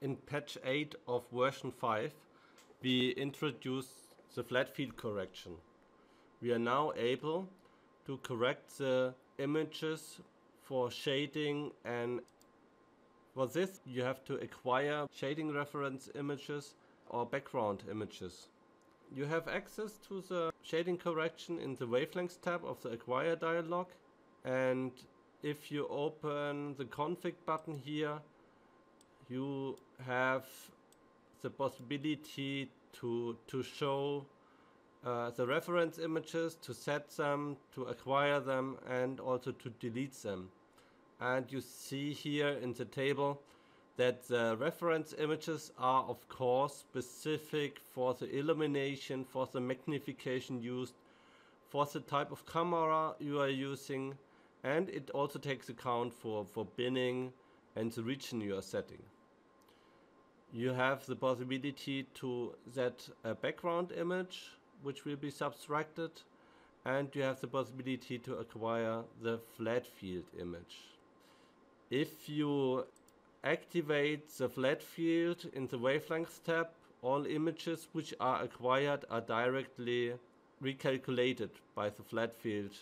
in patch 8 of version 5, we introduced the flat field correction. We are now able to correct the images for shading and for this you have to acquire shading reference images or background images. You have access to the shading correction in the wavelengths tab of the acquire dialog and if you open the config button here you have the possibility to to show uh, the reference images, to set them, to acquire them and also to delete them. And you see here in the table that the reference images are of course specific for the illumination, for the magnification used, for the type of camera you are using and it also takes account for, for binning and the region you are setting. You have the possibility to set a uh, background image which will be subtracted and you have the possibility to acquire the flat field image. If you activate the flat field in the wavelength tab, all images which are acquired are directly recalculated by the flat field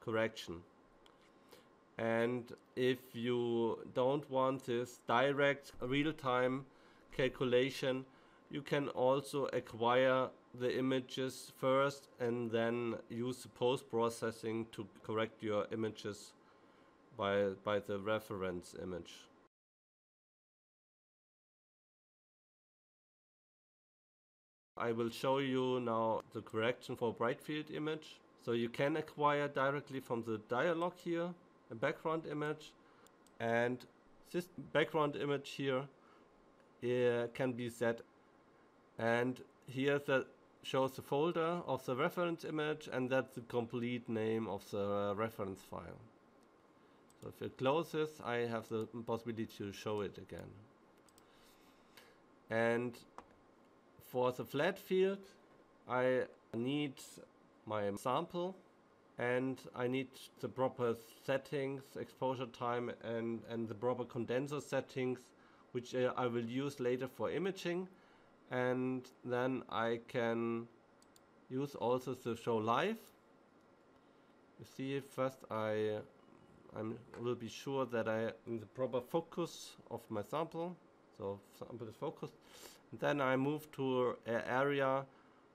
correction. And if you don't want this direct real-time calculation, you can also acquire the images first and then use the post-processing to correct your images by, by the reference image. I will show you now the correction for bright field image. So you can acquire directly from the dialog here a background image and this background image here uh, can be set and here that shows the folder of the reference image and that's the complete name of the reference file. So if you close this, I have the possibility to show it again. And for the flat field, I need my sample and I need the proper settings, exposure time and, and the proper condenser settings which uh, I will use later for imaging. And then I can use also the show live you see first I I will be sure that I in the proper focus of my sample so sample is focused. And then I move to an area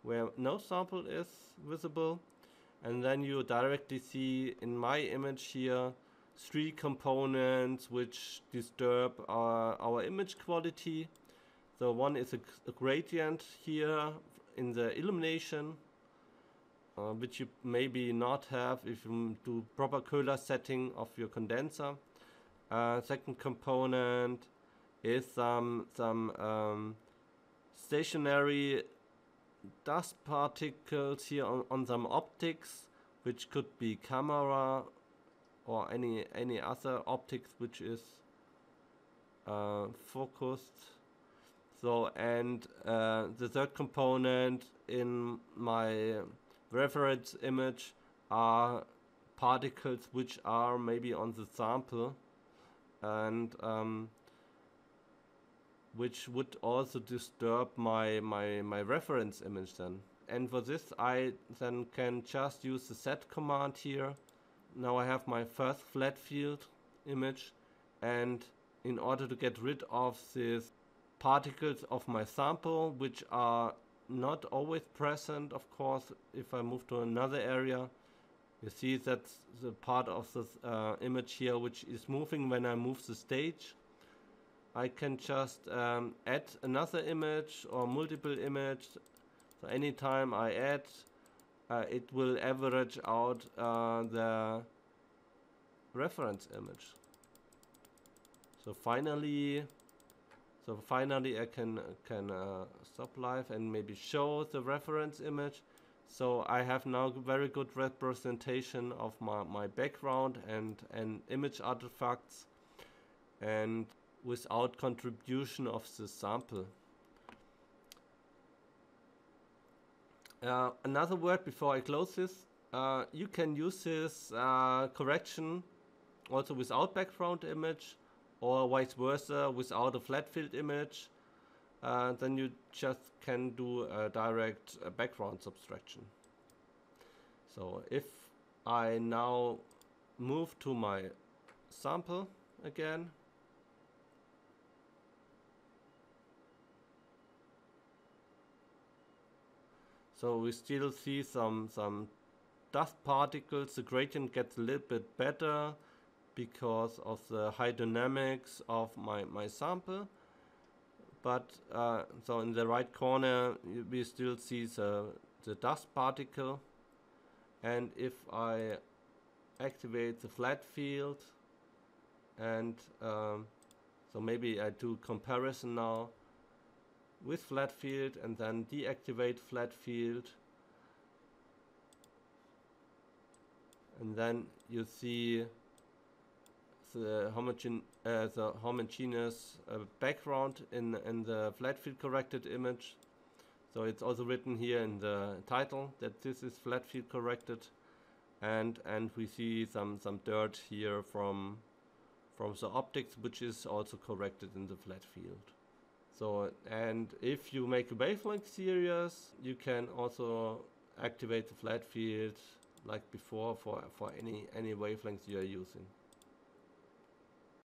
where no sample is visible. And then you directly see in my image here three components which disturb our, our image quality so one is a, a gradient here in the illumination, uh, which you maybe not have if you do proper Köhler setting of your condenser. Uh, second component is some some um, stationary dust particles here on, on some optics, which could be camera or any any other optics which is uh, focused so, and uh, the third component in my reference image are particles which are maybe on the sample and um, which would also disturb my, my, my reference image then. And for this I then can just use the set command here. Now I have my first flat field image and in order to get rid of this particles of my sample which are not always present of course if I move to another area you see that's the part of the uh, image here which is moving when I move the stage I can just um, add another image or multiple image so anytime I add uh, it will average out uh, the reference image so finally so finally I can can uh, stop live and maybe show the reference image. So I have now very good representation of my, my background and, and image artifacts and without contribution of the sample. Uh, another word before I close this, uh, you can use this uh, correction also without background image or vice versa without a flat field image. Uh, then you just can do a direct uh, background subtraction. So if I now move to my sample again so we still see some some dust particles. The gradient gets a little bit better because of the high dynamics of my my sample. But uh, so in the right corner we still see the the dust particle. And if I activate the flat field and um, so maybe I do comparison now with flat field and then deactivate flat field. And then you see the, homogen uh, the homogeneous uh, background in, in the flat field corrected image. So it's also written here in the title that this is flat field corrected. And and we see some some dirt here from from the optics which is also corrected in the flat field so and if you make a wavelength series you can also activate the flat field like before for for any any wavelength you are using